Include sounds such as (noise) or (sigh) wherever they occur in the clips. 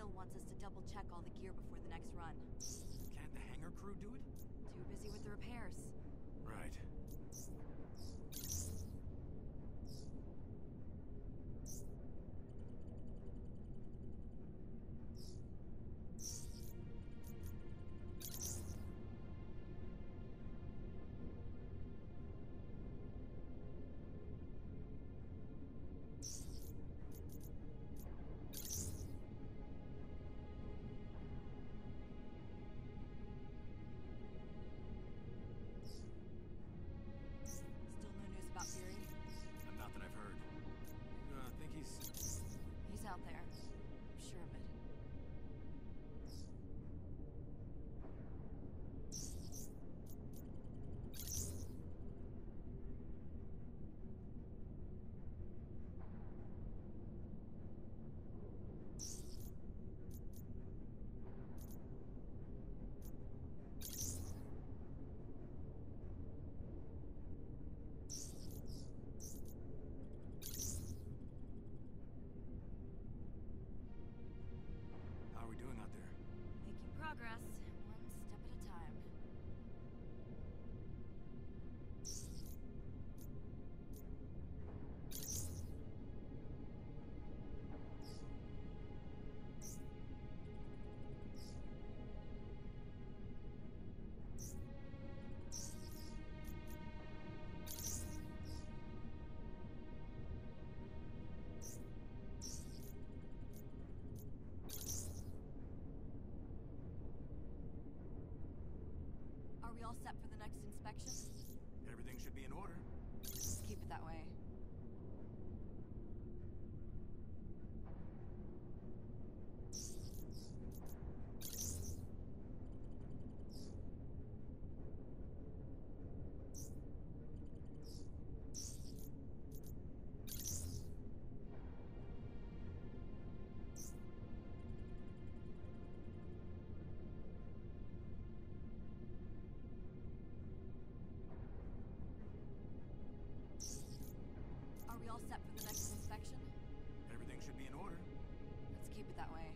Hill wants us to double check all the gear before the next run. Can't the hangar crew do it? Too busy with the repairs. Right. Progress, we all set for the next inspection? Everything should be in order. Keep it that way. All set for the next inspection? Everything should be in order. Let's keep it that way.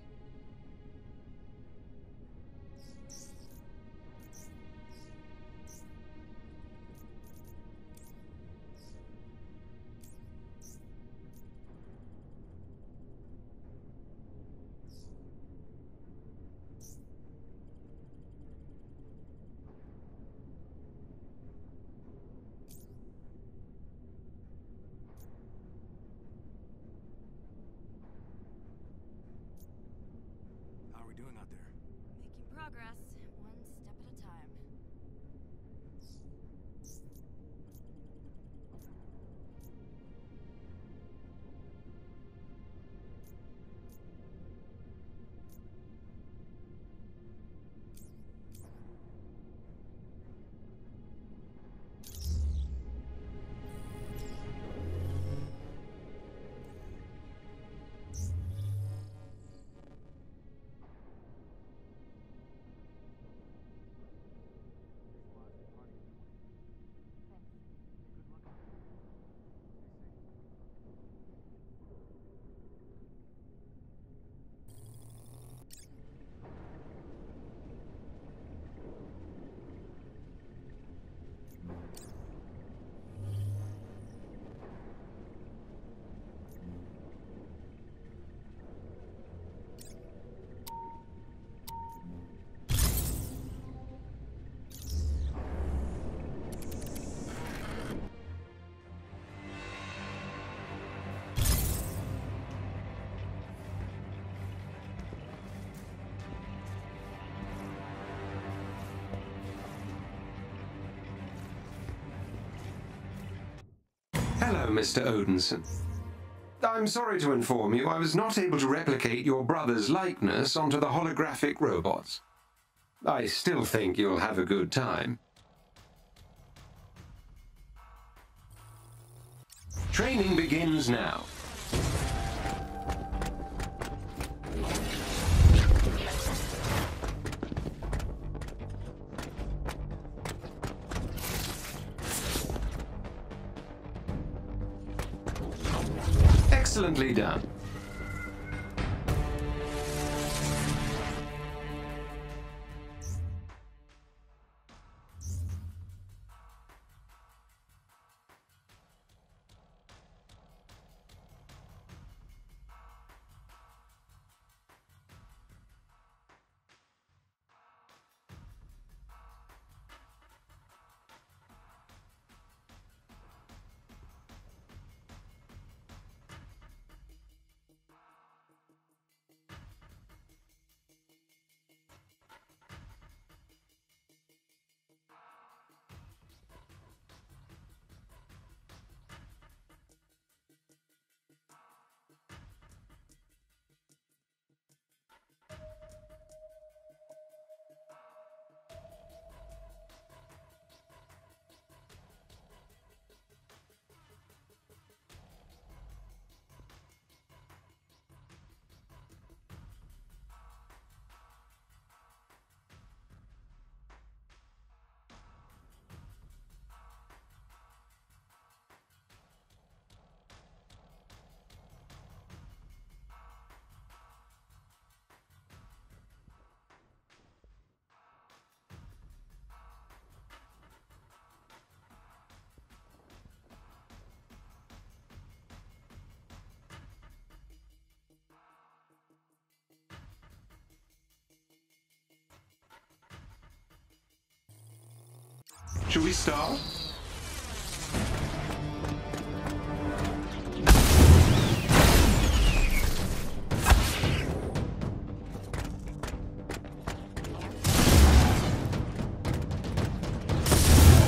We doing out there? Making progress, Hello, Mr. Odinson. I'm sorry to inform you I was not able to replicate your brother's likeness onto the holographic robots. I still think you'll have a good time. Training begins now. Shall we start?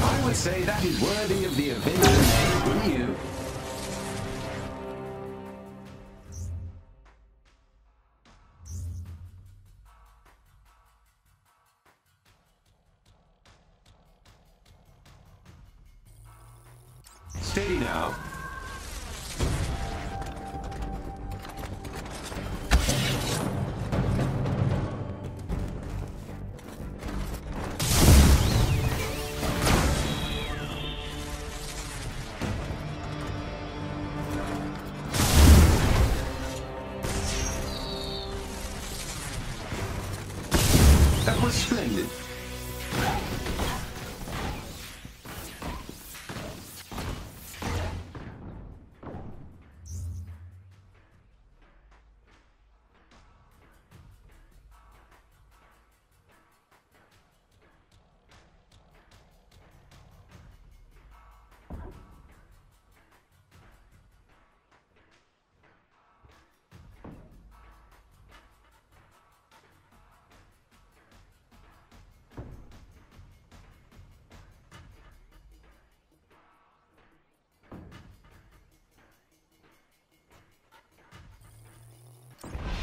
I would say that is worthy of the Avenger name, wouldn't you? Steady now.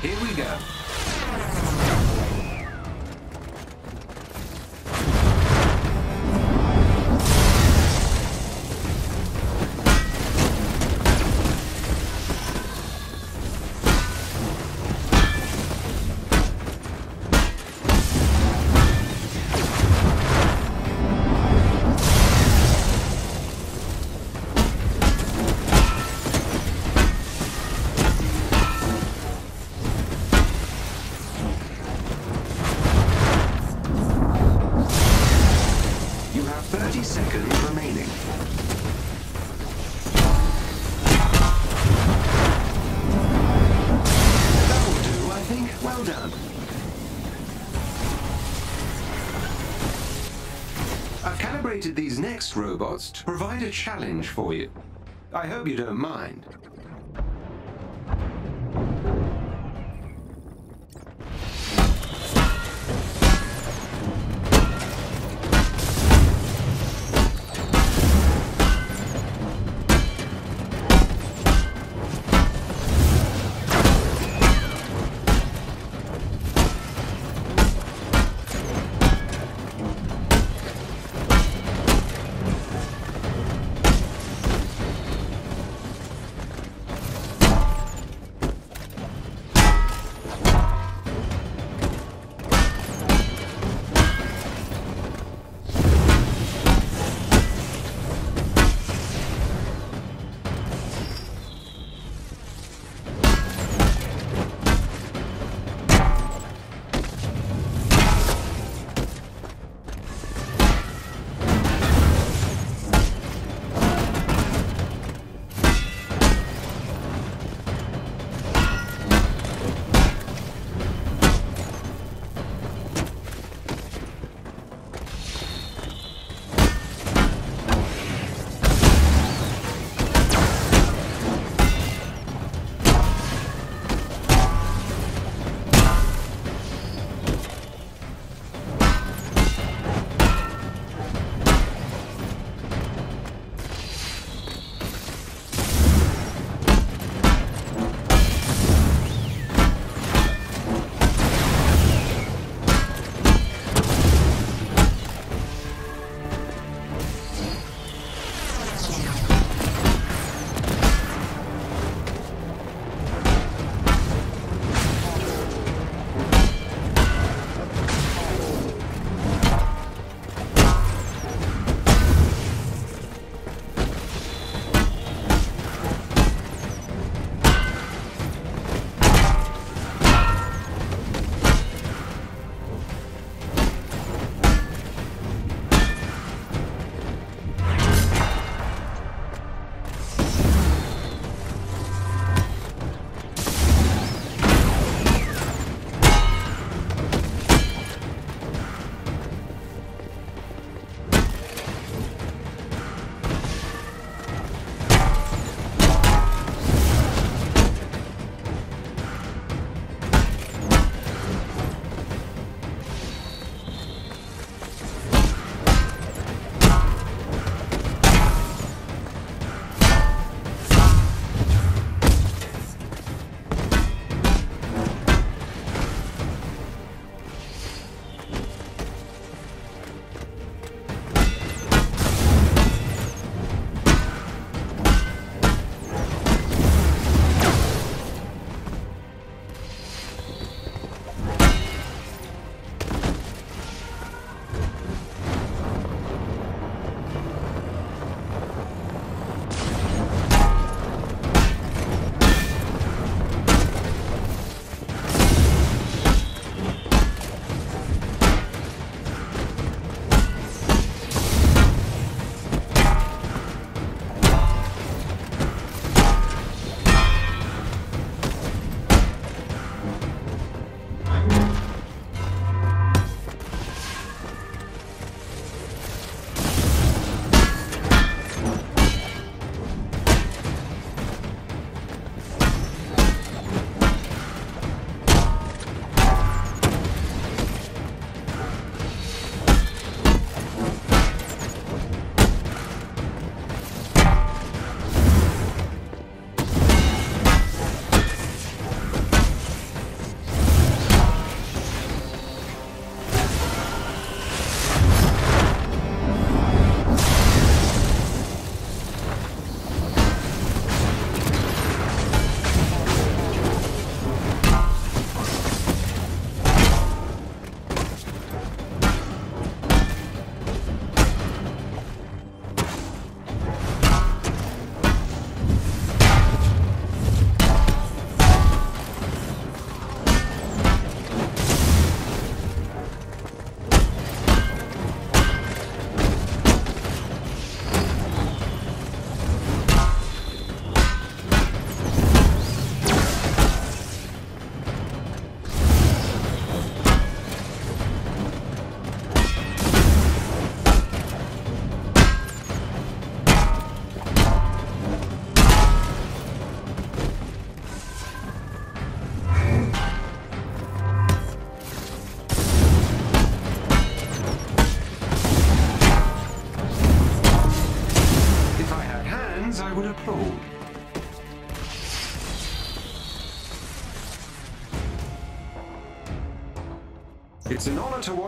Here we go. These next robots to provide a challenge for you. I hope you don't mind.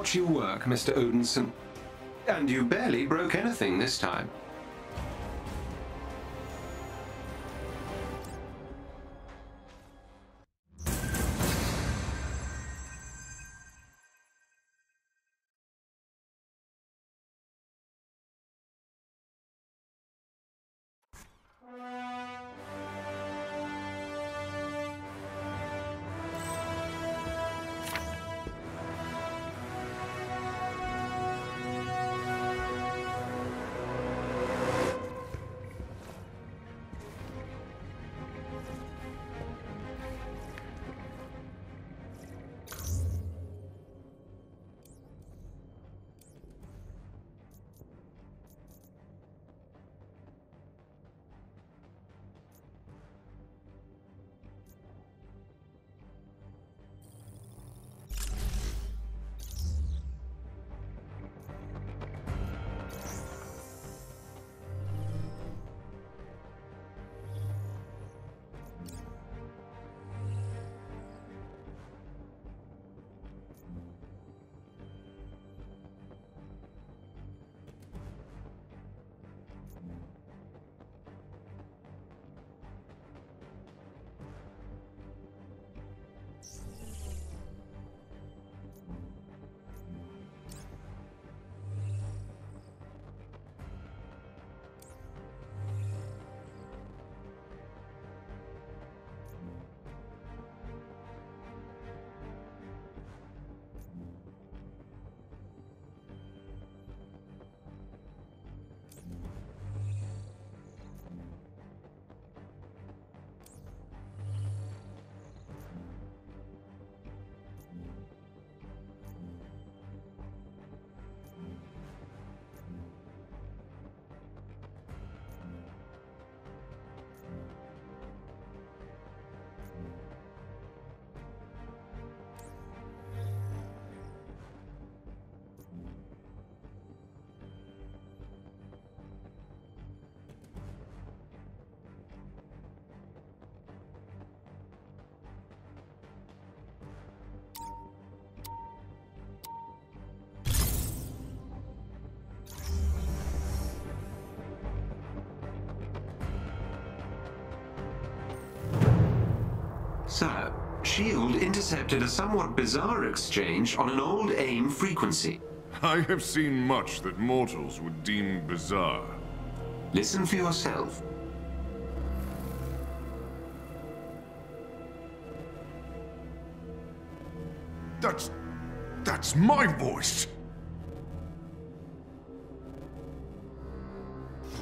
Watch you work, Mr. Odinson. And you barely broke anything this time. SHIELD intercepted a somewhat bizarre exchange on an old AIM frequency. I have seen much that mortals would deem bizarre. Listen for yourself. That's... that's my voice!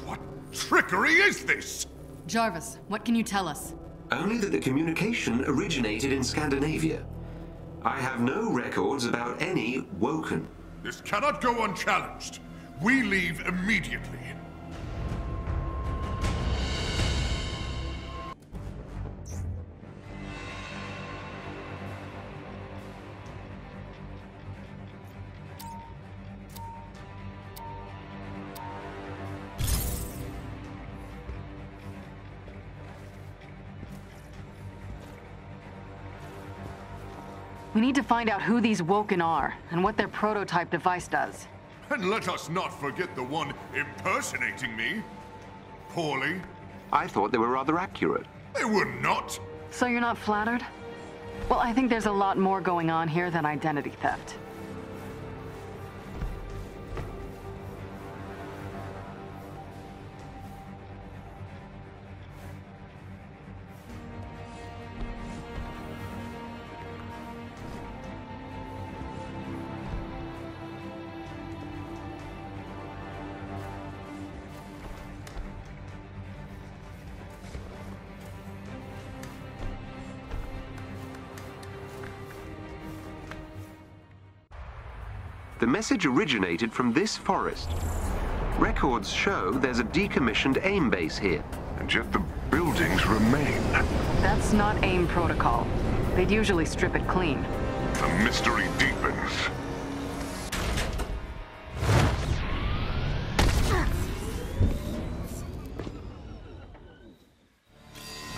What trickery is this? Jarvis, what can you tell us? Only that the communication originated in Scandinavia. I have no records about any Woken. This cannot go unchallenged. We leave immediately. We find out who these Woken are and what their prototype device does. And let us not forget the one impersonating me. Poorly. I thought they were rather accurate. They were not. So you're not flattered? Well, I think there's a lot more going on here than identity theft. Message originated from this forest. Records show there's a decommissioned AIM base here. And yet the buildings remain. That's not AIM protocol. They'd usually strip it clean. The mystery deepens.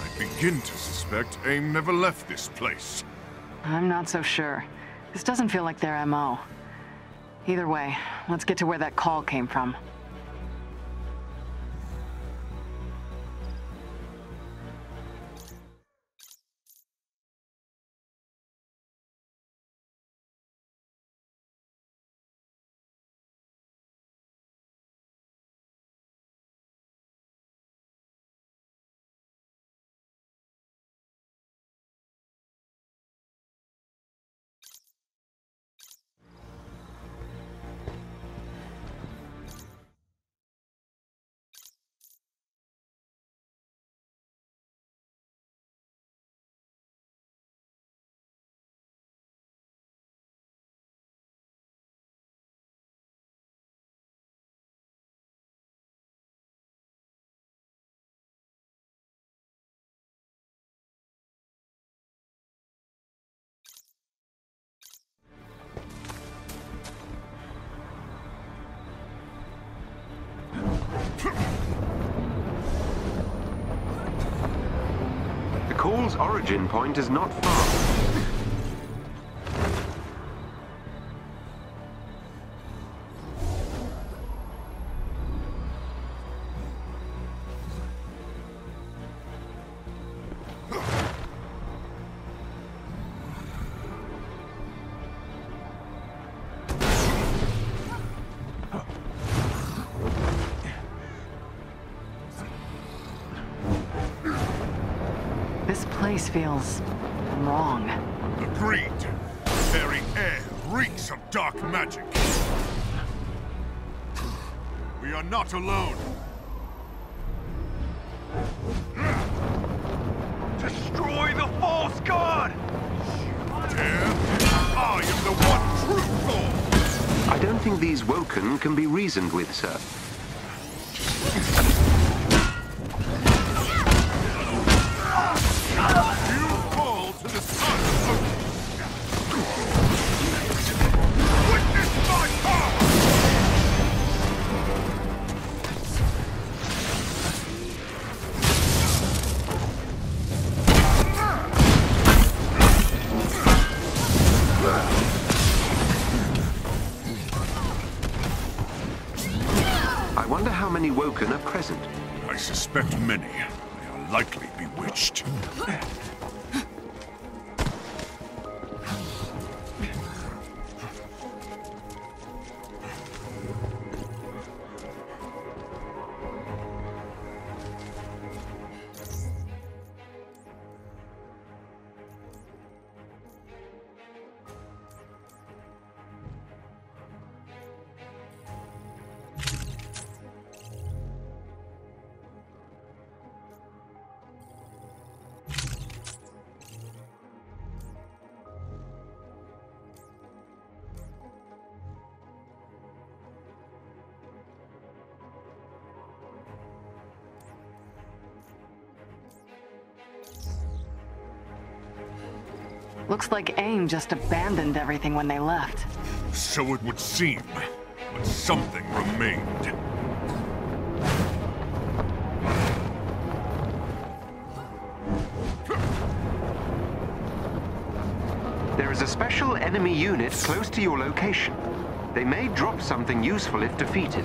I begin to suspect AIM never left this place. I'm not so sure. This doesn't feel like their MO. Either way, let's get to where that call came from. The origin point is not far. Place feels wrong. Agreed. The very air reeks of dark magic. We are not alone. Destroy the false god! Dare? I am the one true Thor! I don't think these Woken can be reasoned with, sir. I wonder how many Woken are present. I suspect many. They are likely bewitched. (laughs) like AIM just abandoned everything when they left. So it would seem. But something remained. There is a special enemy unit close to your location. They may drop something useful if defeated.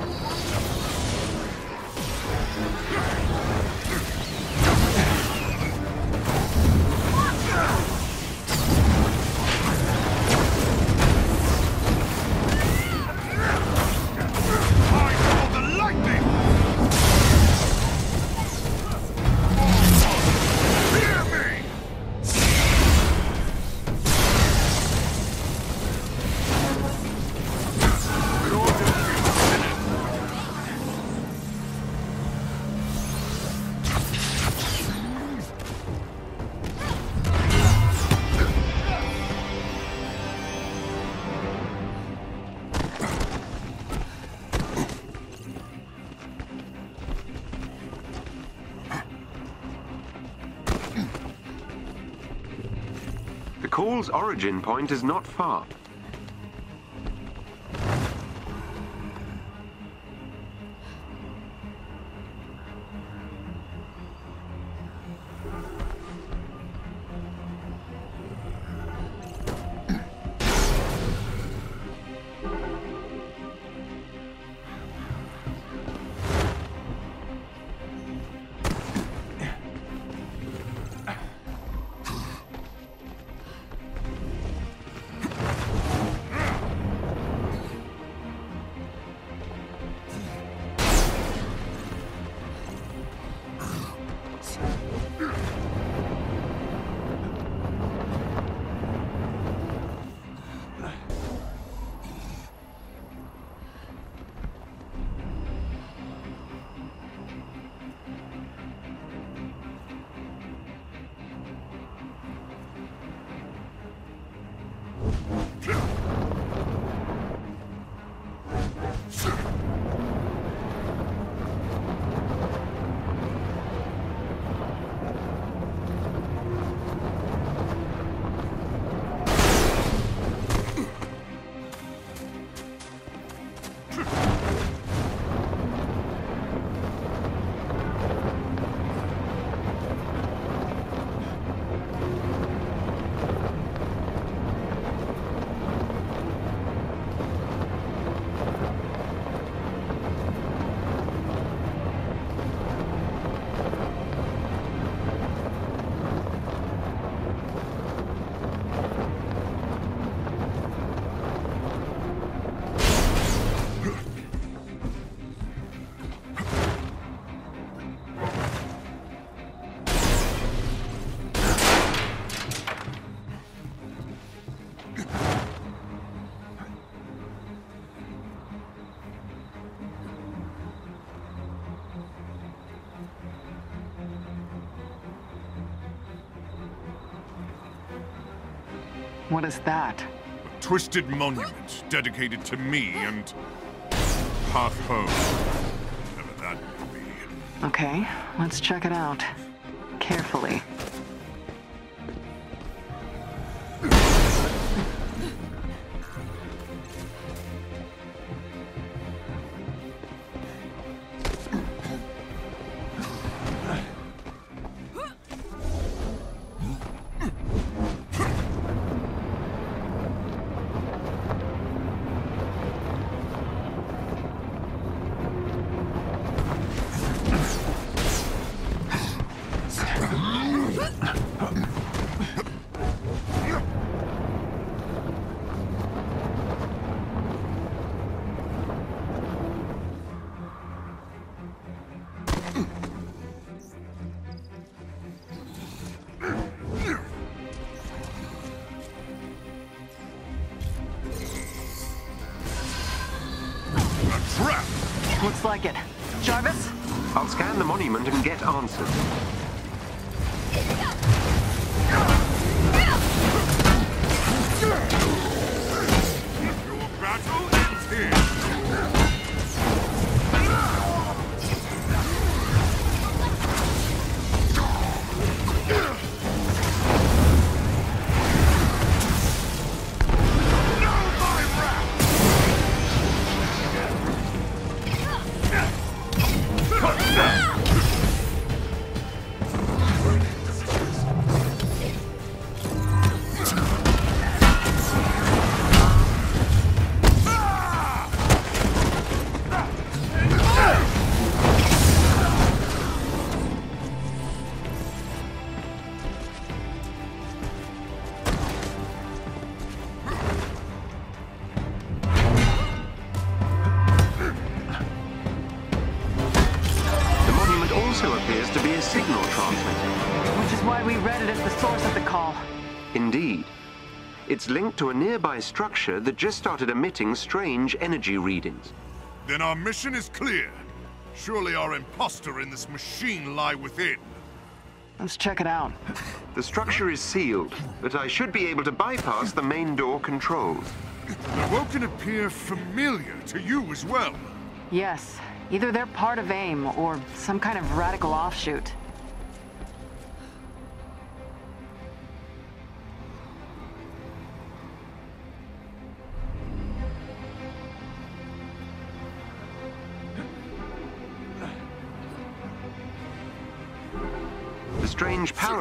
The origin point is not far. What is that? A twisted monument dedicated to me and Path Home. Whatever that may be. Okay, let's check it out. Carefully. And linked to a nearby structure that just started emitting strange energy readings. Then our mission is clear. Surely our imposter in this machine lie within. Let's check it out. (laughs) The structure is sealed, but I should be able to bypass the main door controls. The Woken appear familiar to you as well. Yes, either they're part of AIM or some kind of radical offshoot.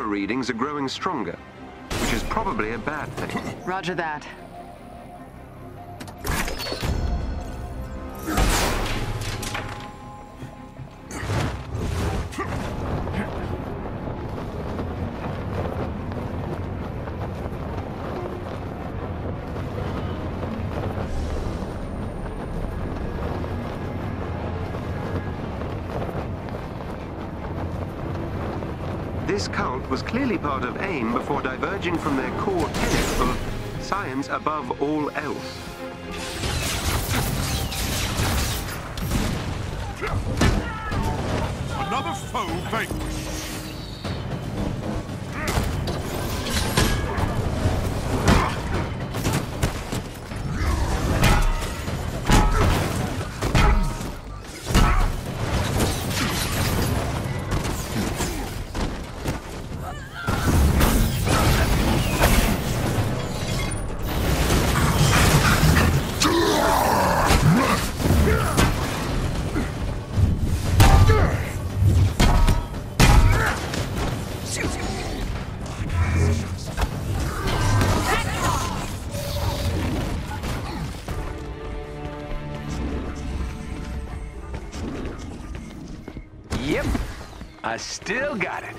Power readings are growing stronger, which is probably a bad thing. Roger that. This cult was clearly part of AIM before diverging from their core tenet of science above all else. Another foe vanquished. Still got it.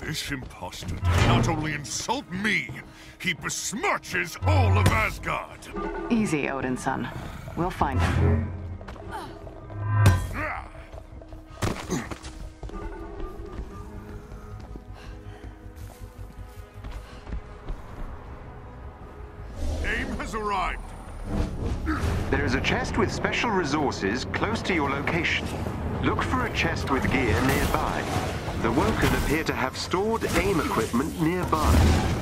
This impostor does not only insult me, he besmirches all of Asgard. Easy, son. We'll find him. Aim has arrived. There is a chest with special resources close to your location. Look for a chest with gear nearby. The Woken appear to have stored AIM equipment nearby.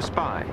Gear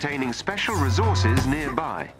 containing special resources nearby.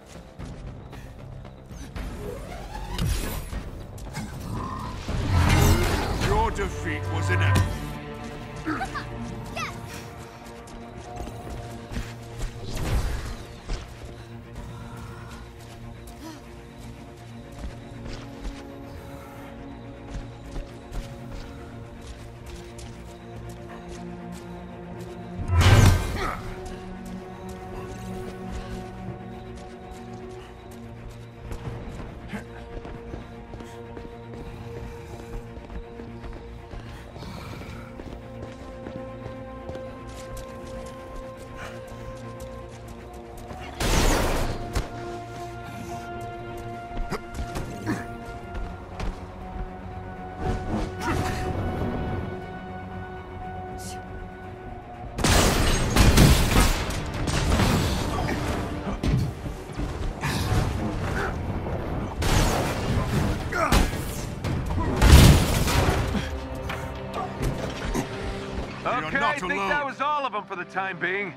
For the time being.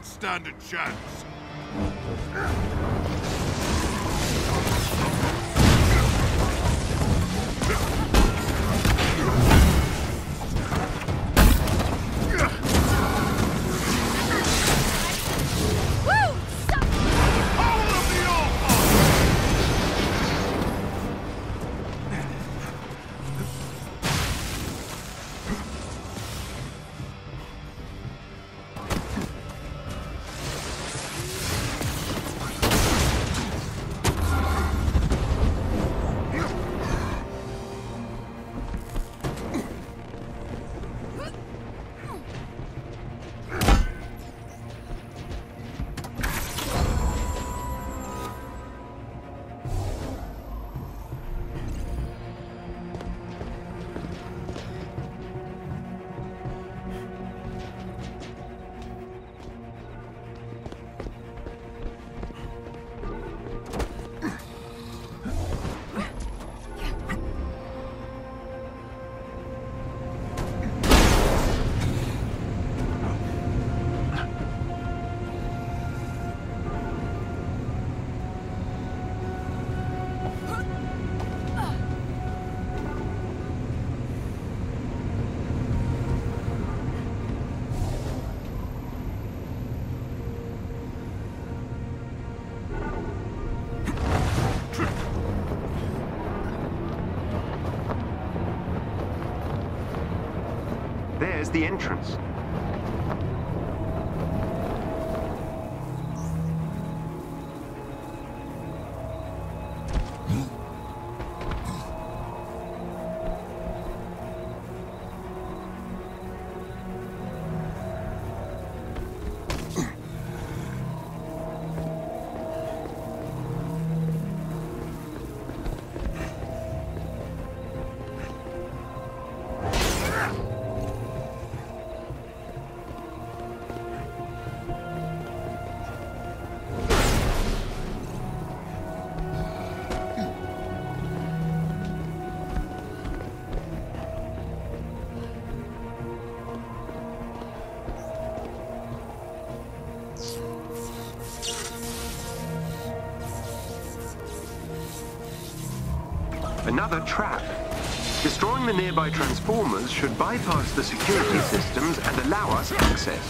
Not stand a chance. There's the entrance. nearby transformers should bypass the security systems and allow us access.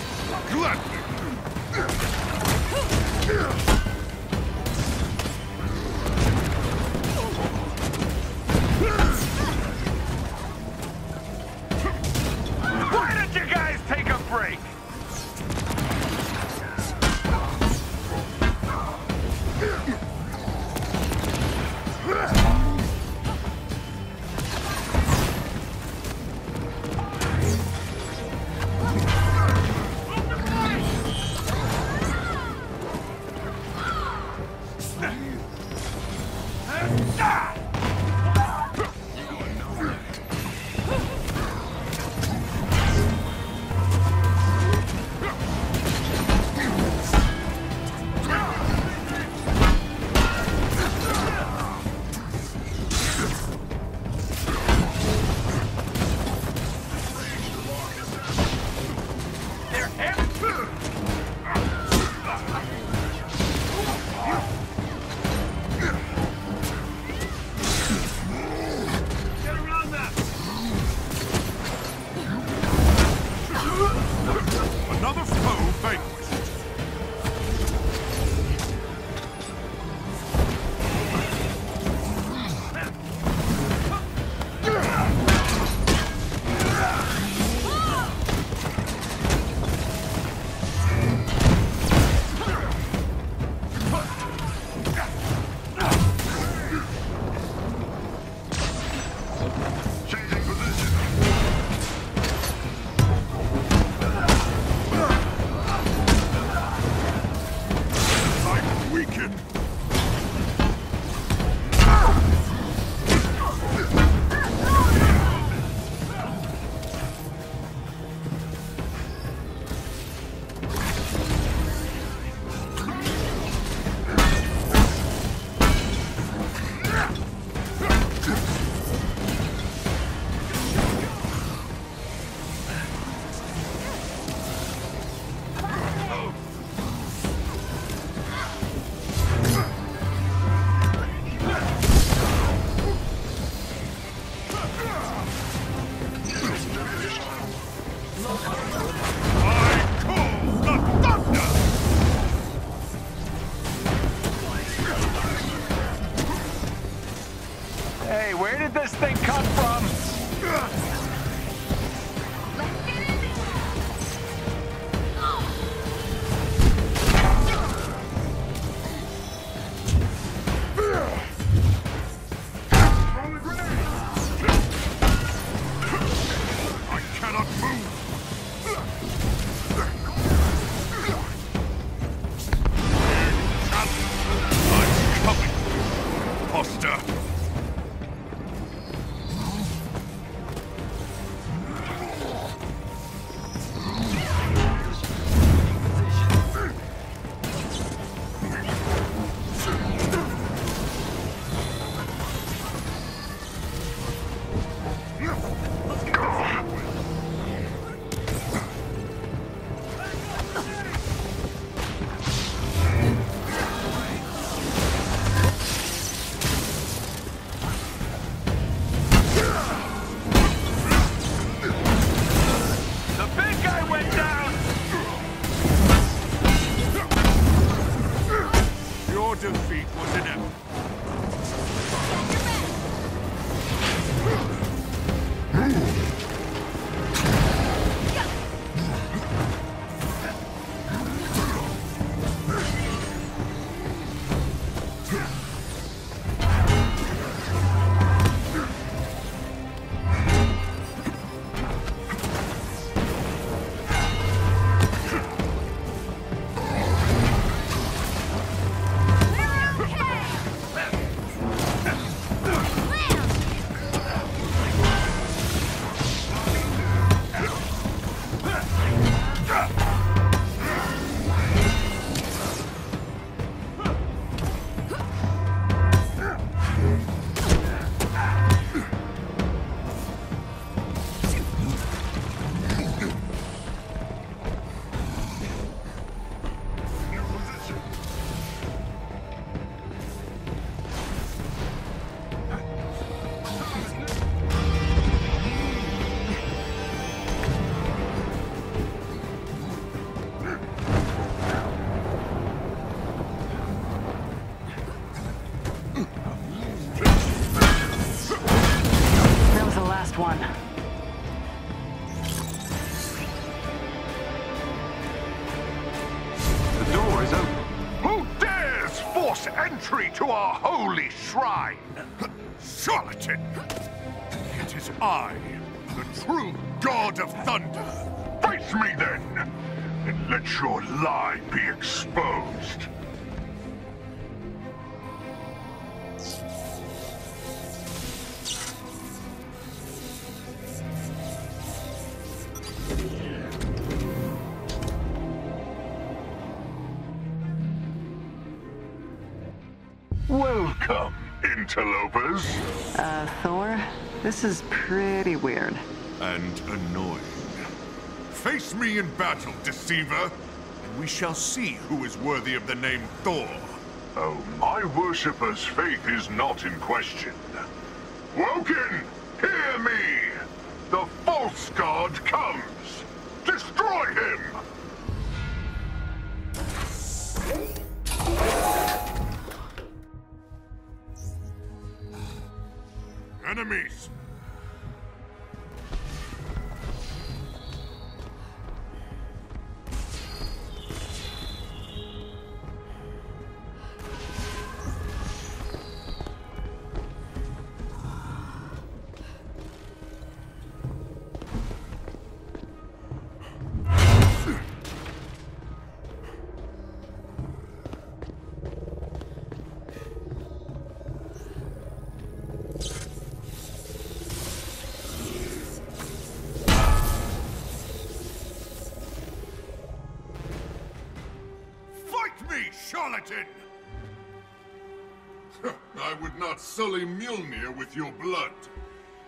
Hey, where did this thing come from? This is pretty weird. And annoying. Face me in battle, deceiver, and we shall see who is worthy of the name Thor. Oh, my worshipper's faith is not in question. Woken, hear me! The false god comes! Destroy him! Enemies! Sully Mjolnir with your blood.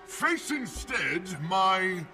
Face instead my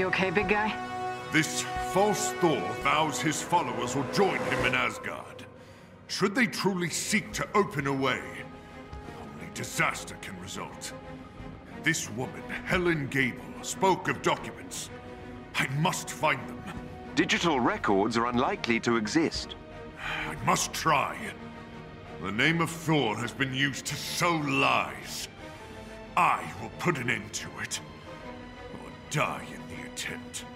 You okay, big guy? This false Thor vows his followers will join him in Asgard. Should they truly seek to open a way, only disaster can result. This woman, Helen Gable, spoke of documents. I must find them. Digital records are unlikely to exist. I must try. The name of Thor has been used to sow lies. I will put an end to it. Or die the attempt.